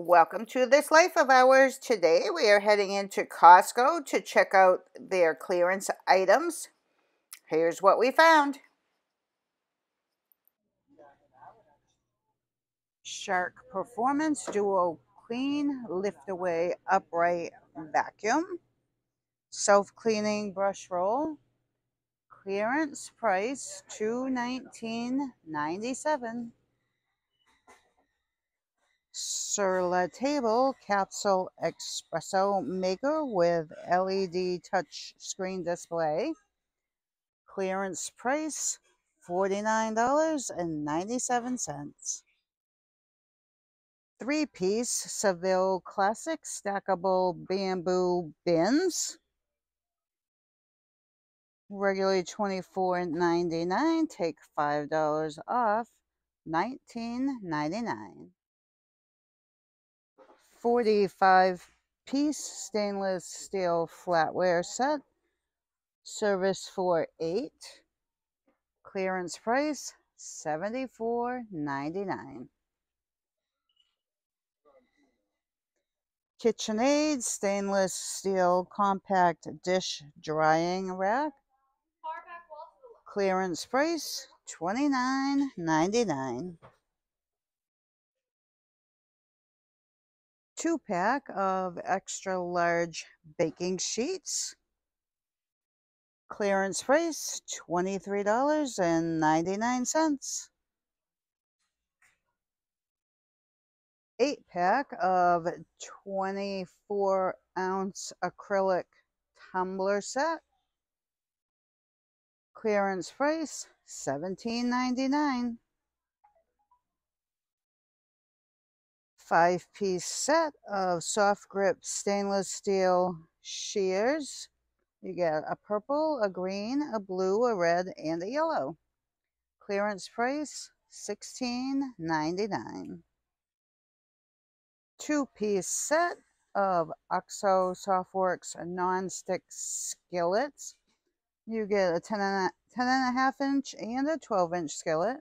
Welcome to this life of ours. Today we are heading into Costco to check out their clearance items. Here's what we found. Shark Performance Duo Clean Lift Away Upright Vacuum. Self-cleaning brush roll. Clearance price $219.97. Sur La Table Capsule Espresso Maker with LED touch screen display. Clearance price $49.97. Three piece Seville Classic stackable bamboo bins. Regularly $24.99. Take $5 off. $19.99. 45 piece stainless steel flatware set. Service for 8. Clearance price $74.99. KitchenAid stainless steel compact dish drying rack. Clearance price $29.99. two pack of extra large baking sheets. Clearance price $23.99. Eight pack of 24 ounce acrylic tumbler set. Clearance price $17.99. five piece set of soft grip stainless steel shears. You get a purple, a green, a blue, a red, and a yellow. Clearance price $16.99. Two piece set of OXO Softworks non-stick skillets. You get a 10 and a, 10 and a half inch and a 12 inch skillet.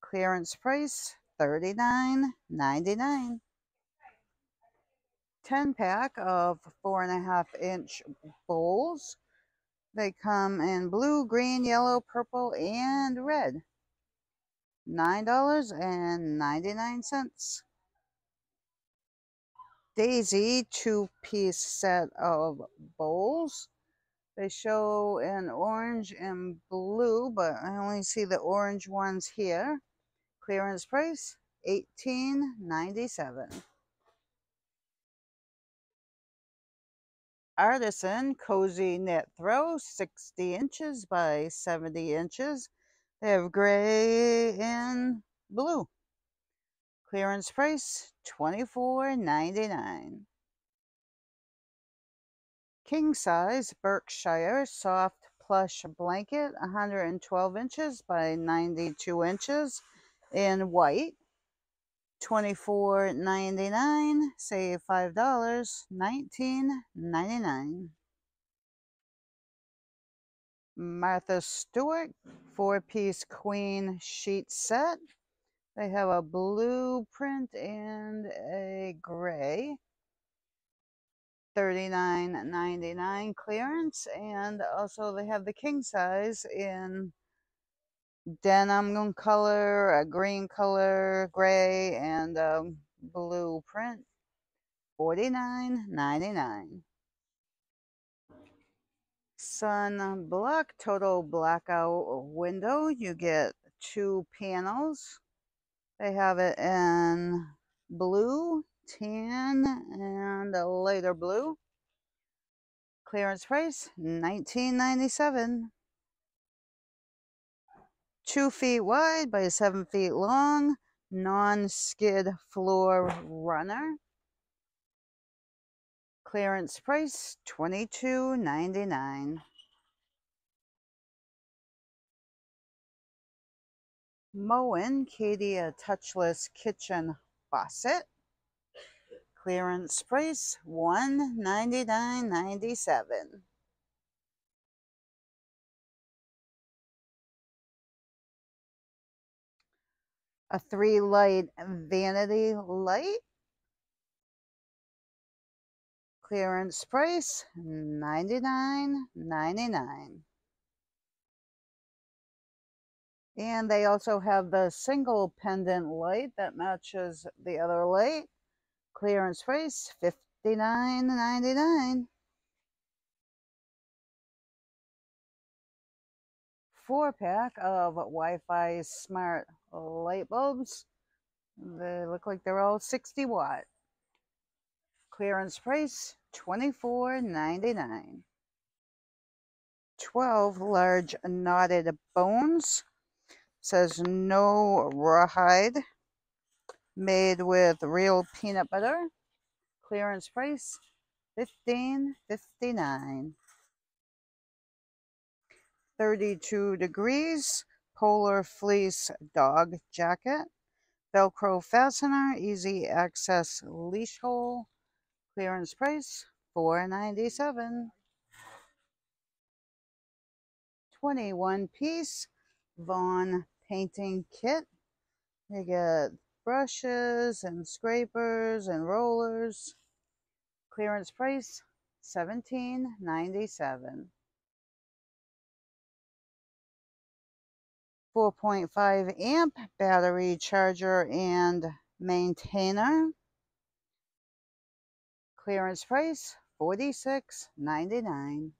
Clearance price $39.99. 10 pack of four and a half inch bowls. They come in blue, green, yellow, purple, and red. $9.99. Daisy two piece set of bowls. They show in orange and blue, but I only see the orange ones here. Clearance price $18.97. Artisan Cozy Knit Throw 60 inches by 70 inches. They have gray and blue. Clearance price $24.99. King size Berkshire soft plush blanket 112 inches by 92 inches in white. $24.99, save $5, $19.99. Martha Stewart four-piece queen sheet set. They have a blue print and a gray. $39.99 clearance and also they have the king size in denim color, a green color, gray, and um, a blue print. $49.99. Sun Block Total Blackout Window. You get two panels. They have it in blue, tan, and a lighter blue. Clearance price, $19.97 two feet wide by seven feet long, non-skid floor runner. Clearance price $22.99. Moen Caydia Touchless Kitchen Faucet. Clearance price $199.97. a three light vanity light. Clearance price $99.99. And they also have the single pendant light that matches the other light. Clearance price $59.99. Four pack of Wi-Fi smart light bulbs. They look like they're all 60 watt. Clearance price $24.99. 12 large knotted bones says no rawhide made with real peanut butter clearance price 15.59 32 degrees polar fleece dog jacket velcro fastener easy access leash hole clearance price 4.97 21 piece Vaughn painting kit. You get brushes and scrapers and rollers. Clearance price $17.97. 4.5 amp battery charger and maintainer. Clearance price $46.99.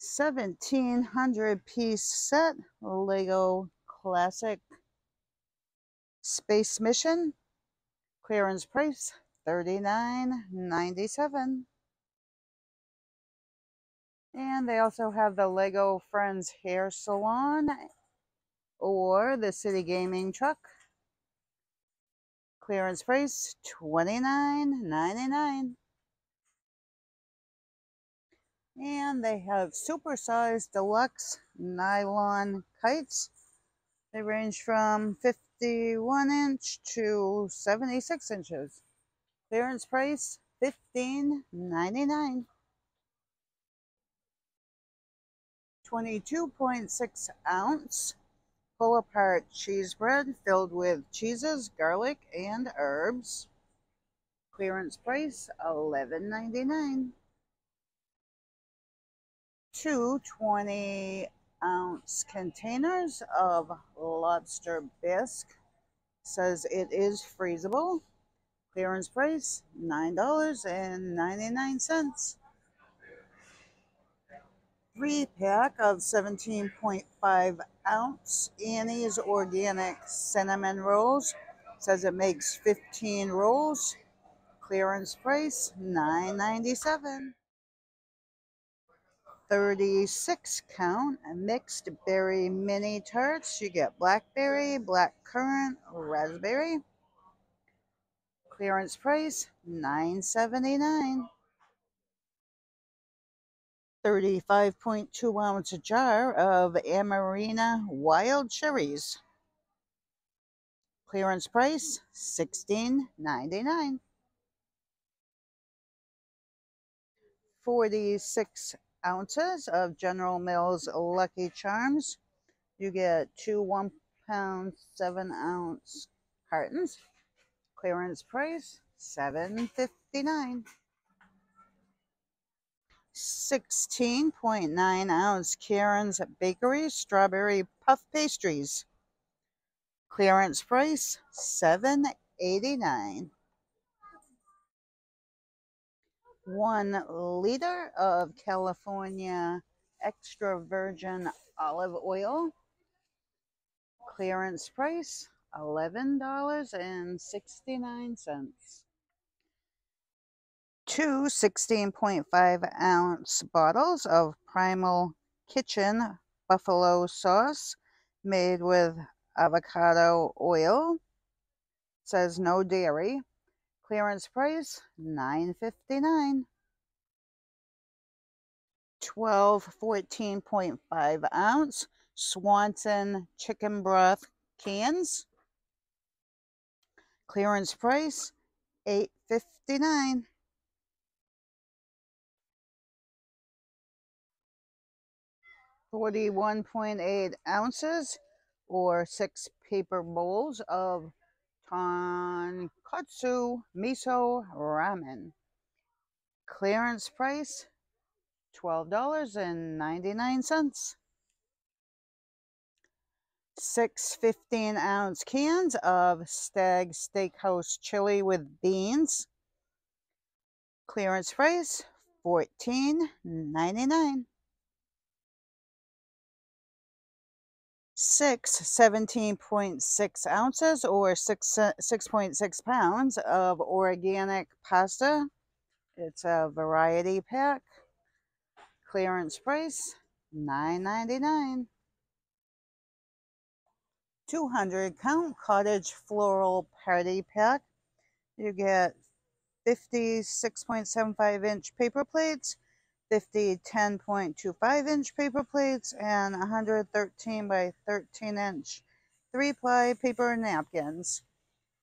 1700 piece set Lego Classic Space Mission. Clearance price $39.97. And they also have the Lego Friends Hair Salon or the City Gaming Truck. Clearance price $29.99. And they have supersized deluxe nylon kites. They range from 51 inch to 76 inches. Clearance price $15.99. 22.6 ounce pull apart cheese bread filled with cheeses, garlic, and herbs. Clearance price $11.99 two 20 ounce containers of lobster bisque. Says it is freezable. Clearance price $9.99. Three pack of 17.5 ounce Annie's Organic Cinnamon Rolls. Says it makes 15 rolls. Clearance price $9.97. 36 count mixed berry mini tarts. You get blackberry, black currant, raspberry. Clearance price $9.79. 35.2 ounce jar of Amarena wild cherries. Clearance price $16.99. 46 ounces of General Mills Lucky Charms. You get two one pound, seven ounce cartons. Clearance price $7.59. 16.9 ounce Karen's Bakery Strawberry Puff Pastries. Clearance price $7.89 one liter of California extra virgin olive oil. Clearance price $11.69. Two 16.5 ounce bottles of Primal Kitchen buffalo sauce made with avocado oil. says no dairy. Clearance price $9.59. 12 14.5 ounce Swanson chicken broth cans. Clearance price $8.59. Forty-one point eight ounces or six paper bowls of Tonkatsu Miso Ramen. Clearance price $12.99. Six 15 ounce cans of Stag Steakhouse chili with beans. Clearance price $14.99. Six 17.6 ounces or 6, 6.6 pounds of organic pasta. It's a variety pack. Clearance price $9.99. 200 count cottage floral party pack. You get 50 6.75 inch paper plates, 50 10.25 inch paper plates, and 113 by 13 inch three ply paper napkins.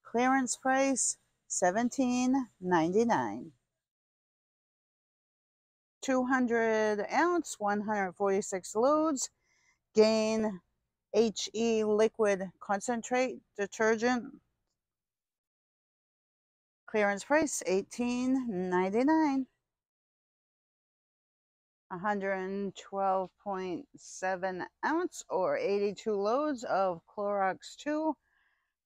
Clearance price $17.99. 200 ounce, 146 loads, gain HE liquid concentrate detergent. Clearance price $18.99. 112.7 ounce or 82 loads of Clorox 2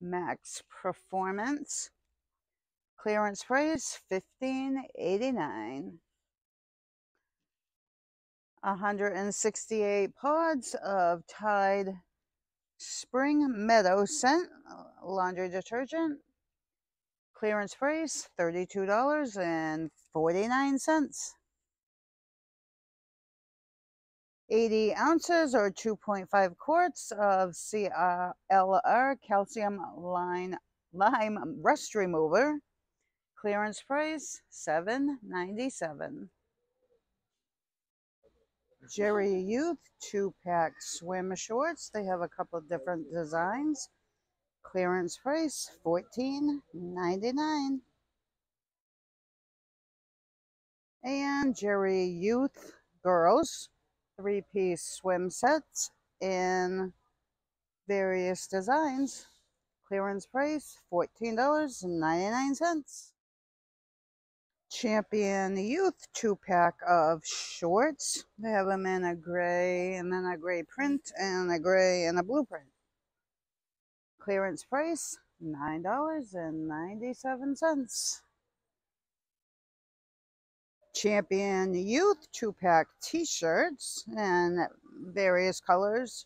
Max Performance. Clearance price $15.89. 168 pods of Tide Spring Meadow Scent Laundry Detergent. Clearance price $32.49. 80 ounces or 2.5 quarts of CLR calcium line, lime rust remover. Clearance price $7.97. Gerry Youth two pack swim shorts. They have a couple different designs. Clearance price $14.99. And Gerry Youth Girls three piece swim sets in various designs. Clearance price $14.99. Champion Youth two pack of shorts. They have them in a gray and then a gray print and a gray and a blue print. Clearance price $9.97. Champion Youth two pack t shirts in various colors.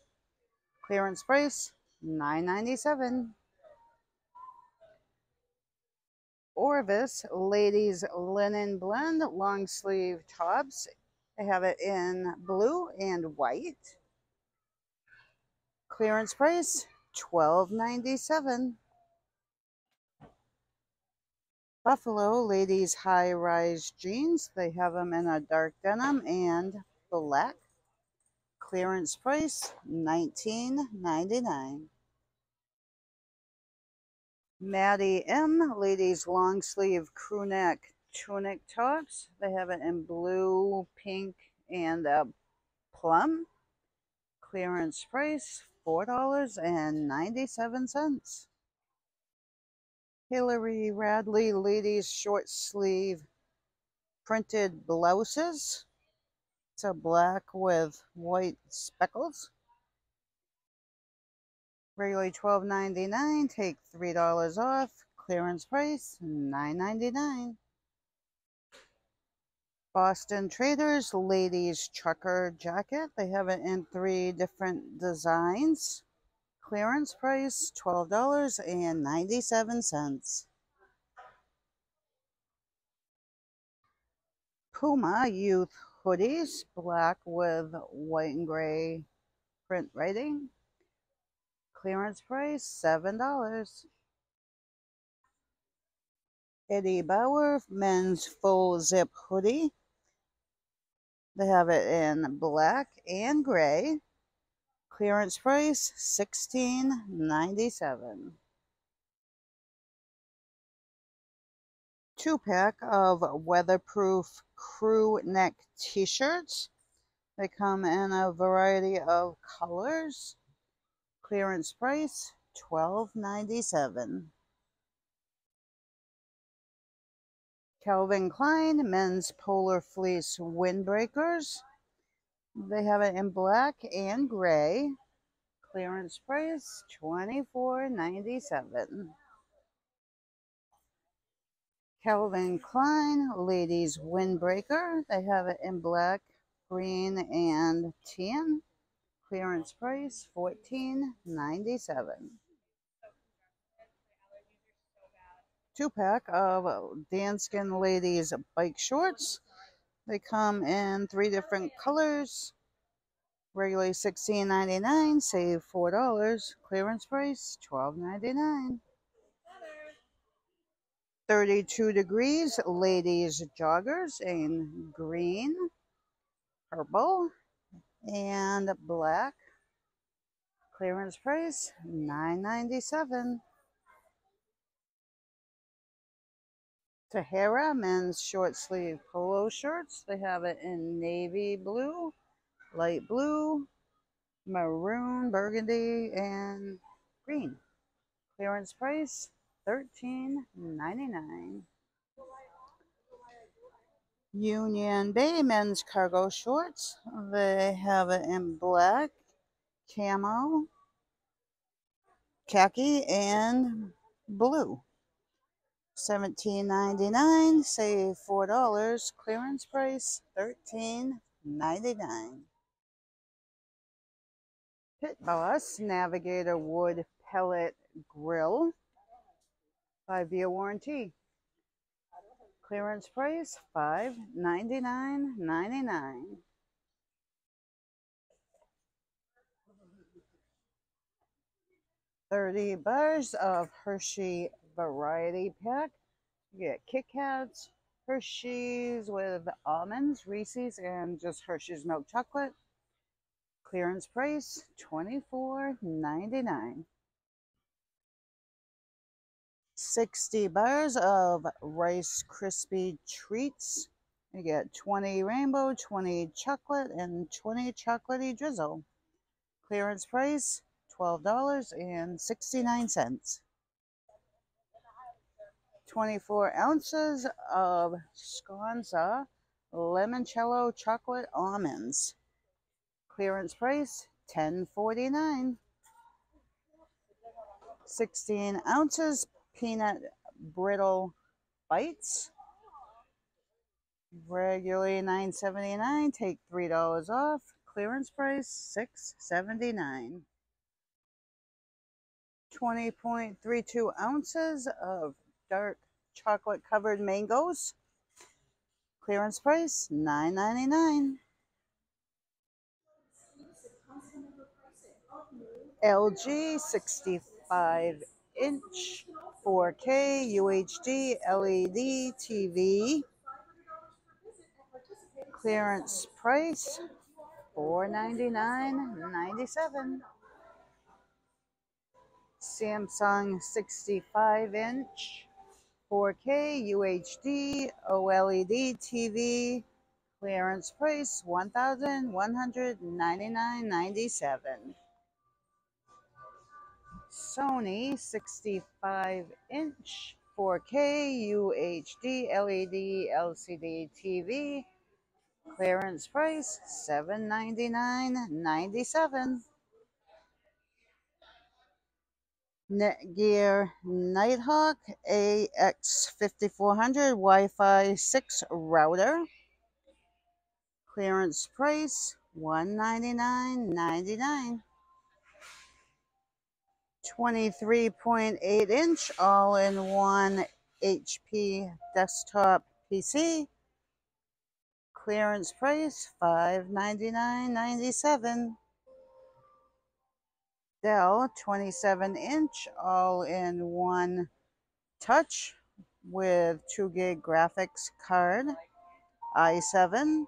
Clearance price $9.97. Orvis Ladies Linen Blend long sleeve tops. They have it in blue and white. Clearance price $12.97. Buffalo Ladies High Rise Jeans. They have them in a dark denim and black. Clearance price $19.99. Matty M. Ladies long sleeve crew neck tunic tops. They have it in blue, pink, and uh, plum. Clearance price $4.97. Hilary Radley ladies short sleeve printed blouses. It's a black with white speckles. Regularly $12.99, take $3 off. Clearance price $9.99. Boston Traders ladies trucker jacket. They have it in three different designs. Clearance price $12.97. Puma youth hoodies, black with white and gray print writing. Clearance price $7. Eddie Bauer men's full zip hoodie. They have it in black and gray. Clearance price sixteen ninety seven. Two pack of weatherproof crew neck t-shirts. They come in a variety of colors. Clearance price twelve ninety seven. Calvin Klein men's polar fleece windbreakers. They have it in black and gray. Clearance price $24.97. Calvin Klein ladies windbreaker. They have it in black, green, and tan. Clearance price $14.97. Two pack of Danskin ladies bike shorts. They come in three different colors. Regularly $16.99, save $4. Clearance price $12.99. 32 degrees ladies joggers in green, purple, and black. Clearance price $9.97. Tahari men's short sleeve polo shirts. They have it in navy blue, light blue, maroon, burgundy, and green. Clearance price $13.99. Union Bay men's cargo shorts. They have it in black, camo, khaki, and blue. $17.99, save $4. Clearance price $13.99. Pit Boss Navigator Wood Pellet Grill. Five-year warranty. Clearance price $599.99. Thirty bars of Hershey variety pack. You get Kit Kats, Hershey's with almonds, Reese's, and just Hershey's milk chocolate. Clearance price $24.99. 60 bars of Rice Krispie treats. You get 20 rainbow, 20 chocolate, and 20 chocolatey drizzle. Clearance price $12.69. 24 ounces of Sconza limoncello chocolate almonds. Clearance price $10.49. 16 ounces peanut brittle bites. Regularly $9.79. Take $3 off. Clearance price $6.79. 20.32 ounces of dark chocolate covered mangoes. Clearance price $9.99. LG 65 inch 4K UHD LED TV. Clearance price $499.97. Samsung 65 inch 4K UHD OLED TV. Clearance price $1,199.97. Sony 65 inch 4K UHD LED LCD TV. Clearance price $799.97. Netgear Nighthawk AX5400 Wi-Fi 6 router. Clearance price $199.99. 23.8 inch all-in-one HP desktop PC. Clearance price $599.97. Dell 27 inch all-in-one touch with 2 gig graphics card. i7.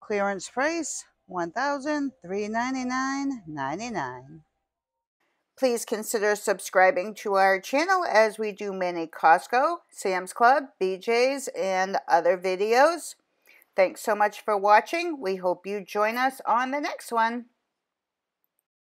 Clearance price $1,399.99. Please consider subscribing to our channel as we do many Costco, Sam's Club, BJ's, and other videos. Thanks so much for watching. We hope you join us on the next one.